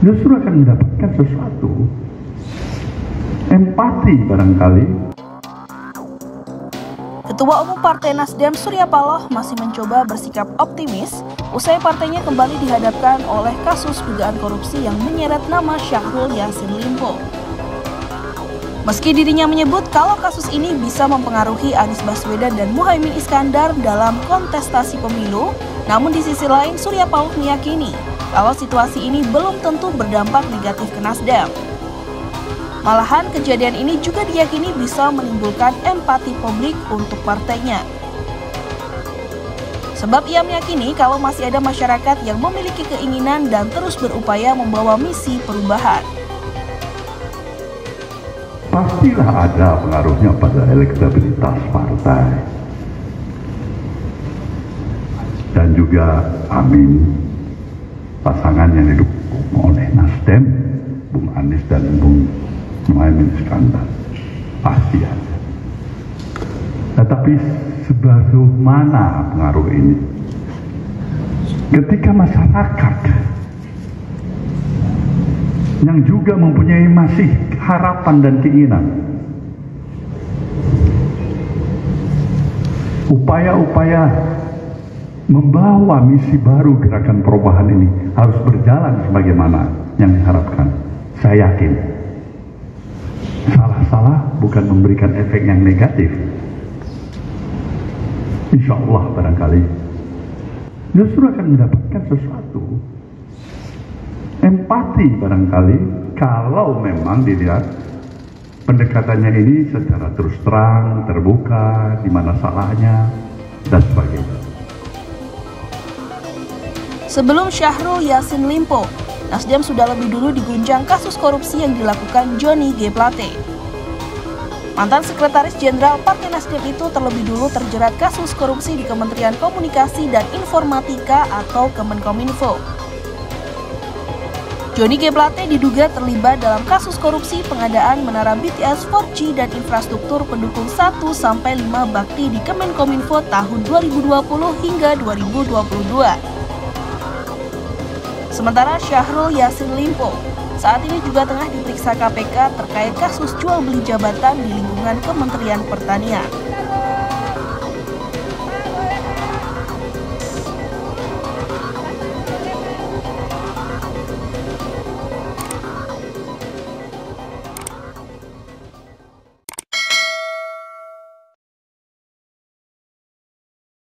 justru akan mendapatkan sesuatu empati barangkali Ketua Umum Partai Nasdem Surya Paloh masih mencoba bersikap optimis usai partainya kembali dihadapkan oleh kasus dugaan korupsi yang menyeret nama Syahrul Yassin Limpo. Meski dirinya menyebut kalau kasus ini bisa mempengaruhi Anies Baswedan dan Muhaimin Iskandar dalam kontestasi pemilu, namun di sisi lain Surya Paloh meyakini kalau situasi ini belum tentu berdampak negatif ke Nasdem. Malahan kejadian ini juga diyakini bisa menimbulkan empati publik untuk partainya. Sebab ia meyakini kalau masih ada masyarakat yang memiliki keinginan dan terus berupaya membawa misi perubahan. pastilah ada pengaruhnya pada elektabilitas partai dan juga Amin pasangan yang didukung oleh Nasdem Bung Anies dan Bung Muhaimin Iskandar. Pasti ada. Tetapi sebagaimana mana pengaruh ini? Ketika masyarakat yang juga mempunyai masih harapan dan keinginan upaya-upaya membawa misi baru gerakan perubahan ini harus berjalan sebagaimana yang diharapkan. Saya yakin salah-salah bukan memberikan efek yang negatif. Insya Allah barangkali justru akan mendapatkan sesuatu. Empati barangkali kalau memang dilihat pendekatannya ini secara terus terang, terbuka, di mana salahnya, dan sebagainya. Sebelum Syahrul Yassin Limpo, Nasdem sudah lebih dulu diguncang kasus korupsi yang dilakukan Johnny G. Plate. Mantan Sekretaris Jenderal Partai Nasdem itu terlebih dulu terjerat kasus korupsi di Kementerian Komunikasi dan Informatika atau Kemenkominfo. Johnny G. Plate diduga terlibat dalam kasus korupsi pengadaan menara BTS 4G dan infrastruktur pendukung 1 sampai 5 bakti di Kemenkominfo tahun 2020 hingga 2022. Sementara Syahrul Yassin Limpo saat ini juga tengah diperiksa KPK terkait kasus jual beli jabatan di lingkungan Kementerian Pertanian.